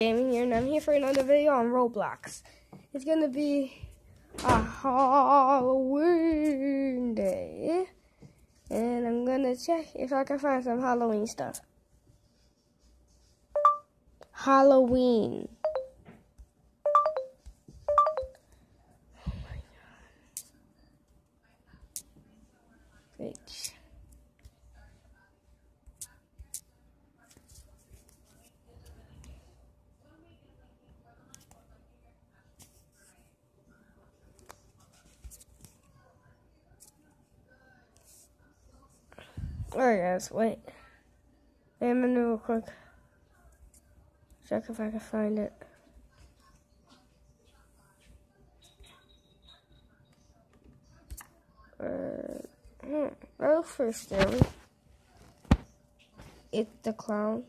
Gaming here, and I'm here for another video on Roblox. It's gonna be a Halloween day, and I'm gonna check if I can find some Halloween stuff. Halloween. Oh my god. Alright guys, wait. Wait a minute real quick. Check if I can find it. Uh. I look for Sterling. It's the clown.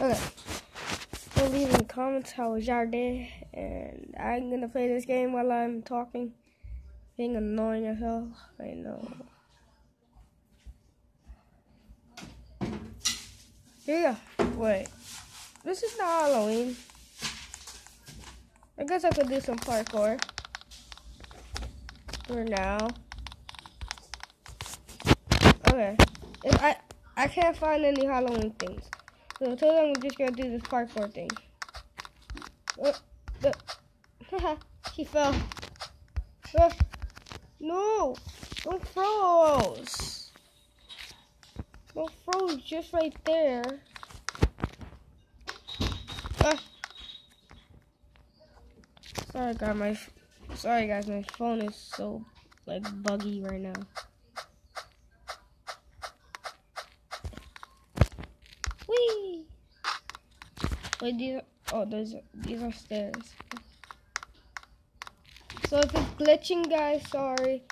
Okay. So leave in the comments how was your day, and I'm gonna play this game while I'm talking. Being annoying as hell. I know. Go. Wait. This is not Halloween. I guess I could do some parkour. For now. Okay. If I I can't find any Halloween things. So then, we're just gonna do this parkour thing. Uh, he fell. Uh, no! Don't froze! Don't froze just right there. Ah. Sorry, guys. My sorry, guys. My phone is so like buggy right now. Whee! Wait, these oh, those these are stairs. So if it's glitching, guys, sorry.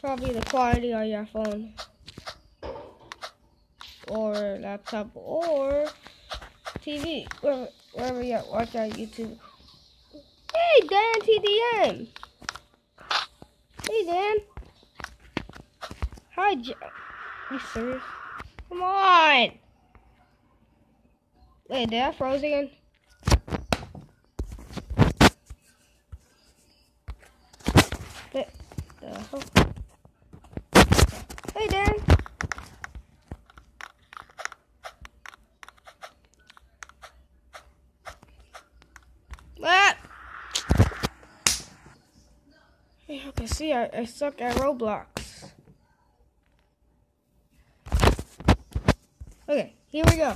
Probably the quality on your phone. Or laptop, or TV, wherever, you watch our YouTube. Hey, Dan TDM! Hey, Dan! Hi, J You serious? Come on! Wait, did I froze again? Hey, Dan. Ah! Hey, you can see, I, I suck at Roblox. Okay, here we go.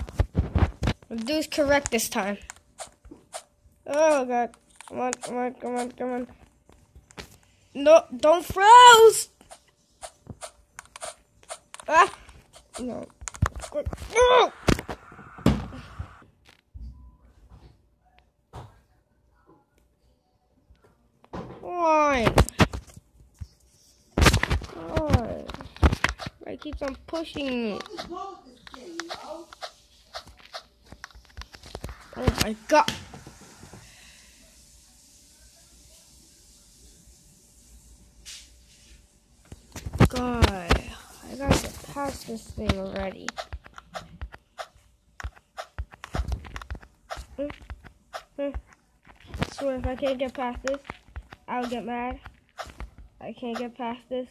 Let's do this correct this time. Oh, God. Come on, come on, come on, come on. No, don't froze! Ah! No. No! Why? Why keeps on pushing me? Oh my god! God, I gotta get past this thing already. I swear if I can't get past this, I'll get mad. I can't get past this.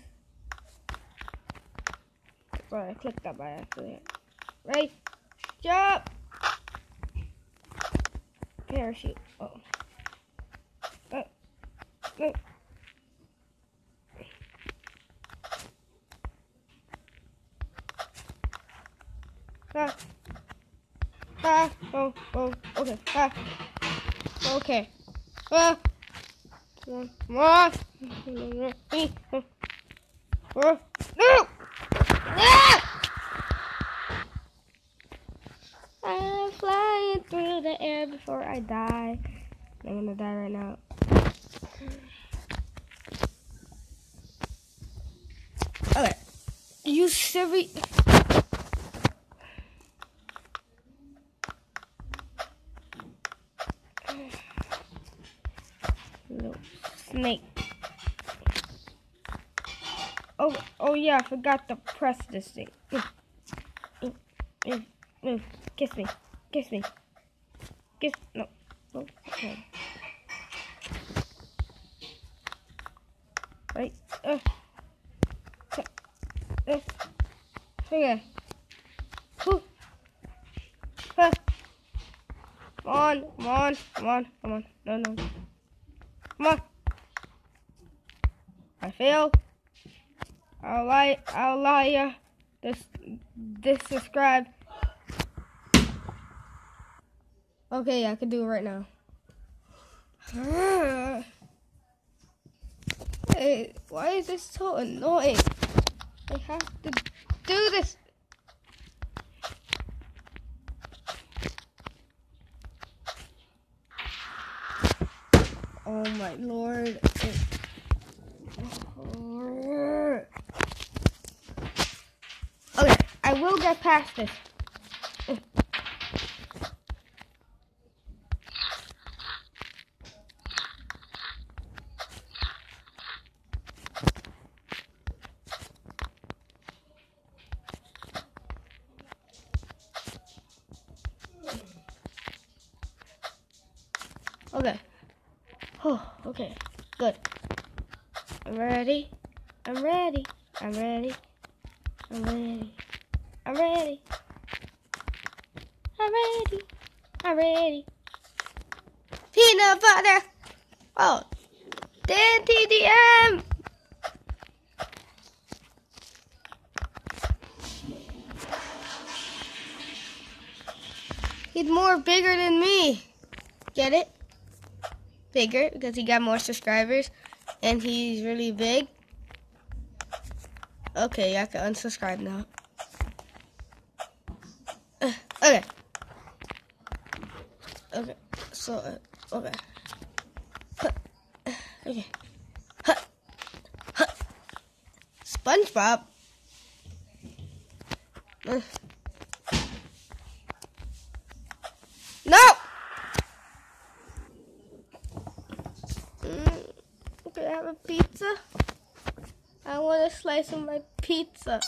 Sorry, I clicked that by accident. Right? Jump! Parachute. Oh. Oh. Ah. Ah. Oh. Oh. Okay. Ah. Okay. Ah. Come on. No. Ah! I'm flying through the air before I die. I'm gonna die right now. Okay. You silly. No. Snake. Oh, oh yeah, I forgot to press this thing. Move. Kiss me. Kiss me. Kiss. No. No. no. Right. Uh. Uh. Okay. Whew. Uh. Come on. Come on. Come on. Come on. No, no. Come on. I fail. I'll lie. I'll lie ya. This. This subscribe. Okay, I can do it right now. Hey, why is this so annoying? I have to do this. Oh my lord. Okay, oh. Past this. Okay. Oh, okay. Good. I'm ready. I'm ready. I'm ready. I'm ready. I'm ready. I'm ready. I'm ready. Peanut butter. Oh. Dan TDM. He's more bigger than me. Get it? Bigger because he got more subscribers and he's really big. Okay, I can unsubscribe now. Uh, okay. Okay. So, uh, okay. Huh. Okay. Huh. Huh. SpongeBob. No! Mm, Can I have a pizza? I want a slice of my pizza.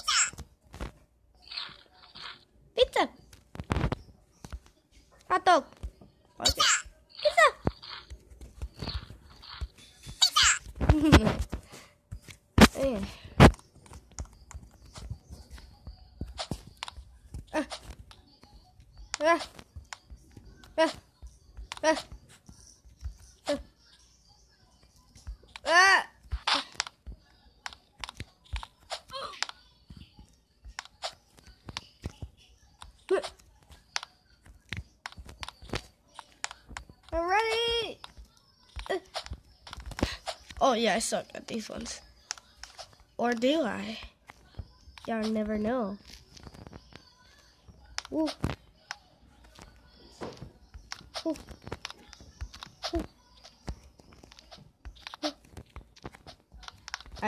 I'm ready. Oh yeah, I suck at these ones. Or do I? Y'all never know. Ooh. I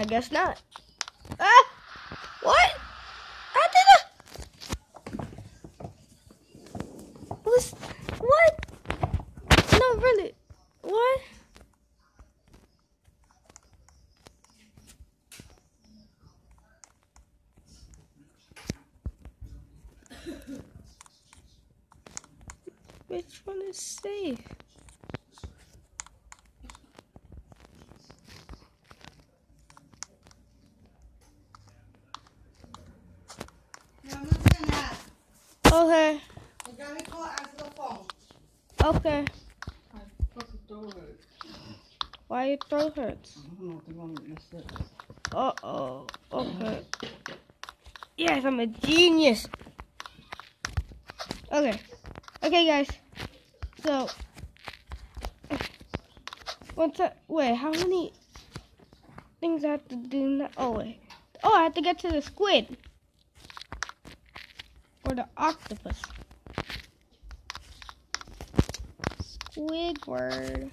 guess not. Ah! What? I did a. Was what? No, really. What? Which one is safe? Okay. Okay. Why your throat hurts? Uh oh. Okay. Yes, I'm a genius. Okay. Okay, guys. So. What's that? Wait, how many things I have to do now? Oh, wait. Oh, I have to get to the squid. Or the octopus. Squidward.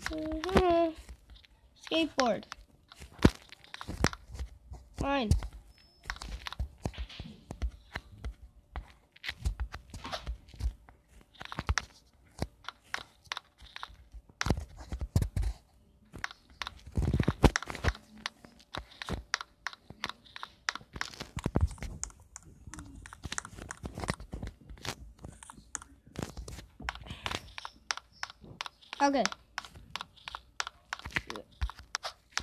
Mhm. Skateboard. Mine. Okay.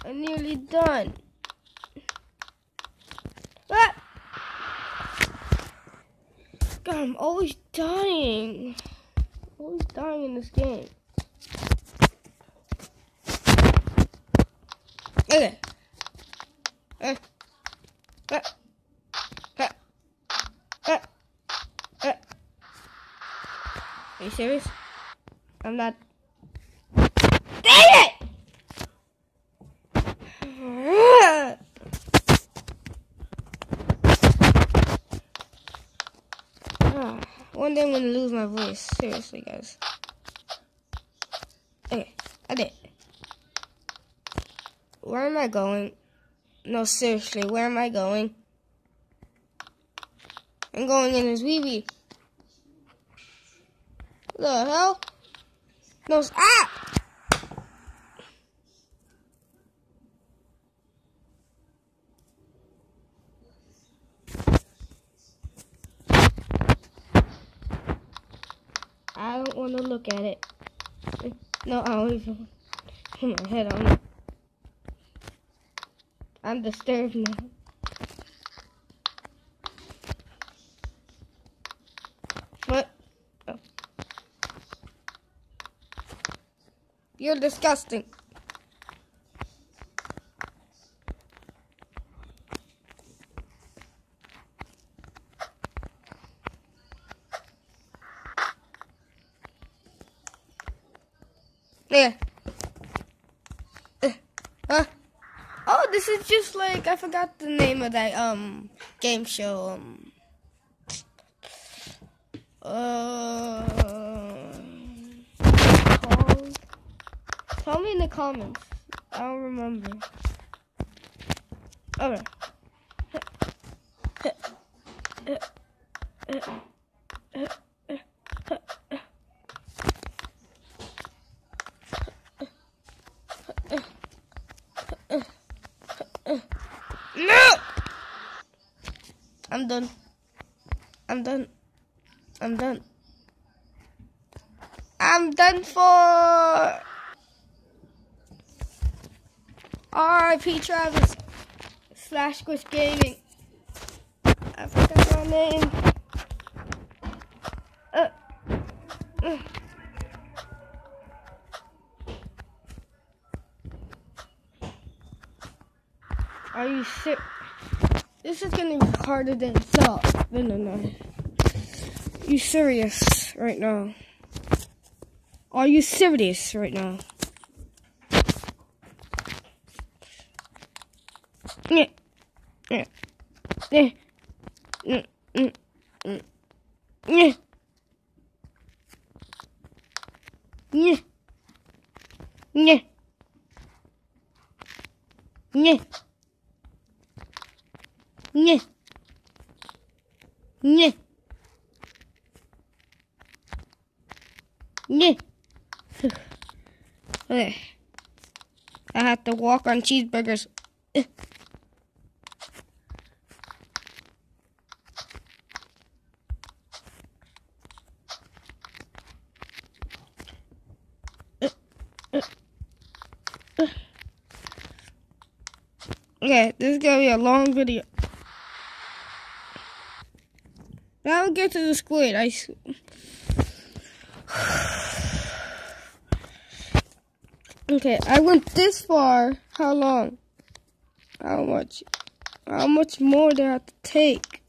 I'm nearly done. Ah! God, I'm always dying. Always dying in this game. Okay. Uh, uh, uh. Are you serious? I'm not. One day I'm gonna lose my voice. Seriously, guys. Okay, I did. Where am I going? No, seriously, where am I going? I'm going in his wee. The hell? No, ah! I don't want to look at it. No, I don't even put my head on it. I'm disturbed now. What? Oh. You're disgusting. There. Uh, huh? Oh, this is just like I forgot the name of that um game show. Um, uh? Tell me in the comments. I don't remember. Okay. No! I'm done. I'm done. I'm done. I'm done for. R.I.P. Travis slash Squish Gaming. I forgot my name. Uh, uh. Are you sick? This is gonna be harder than thought. No, no, no. You serious right now? Are you serious right now? Yeah. Yeah. Yeah. Mm, mm. Yeah. Yeah. Yeah. Yeah. Nie. Nie. Okay. I have to walk on cheeseburgers. Okay, this is gonna be a long video. Now I'll get to the squid. I. Okay, I went this far. How long? How much? How much more do I have to take?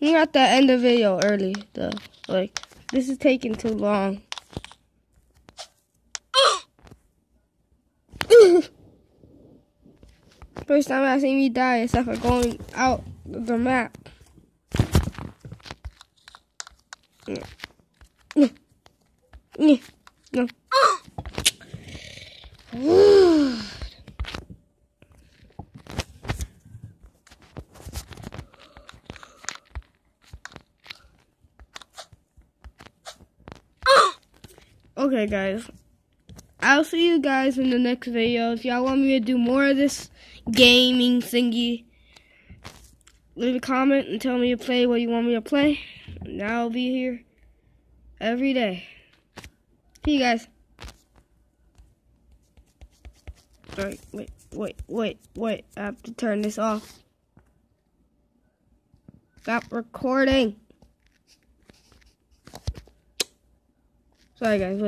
I'm at the end of the video early, though. Like, this is taking too long. First time I seen me die except for going out the map. Okay, guys. I'll see you guys in the next video. If y'all want me to do more of this gaming thingy, leave a comment and tell me to play what you want me to play. And I'll be here every day. See you guys. Alright, wait, wait, wait, wait. I have to turn this off. Stop recording. Sorry, guys. Wait.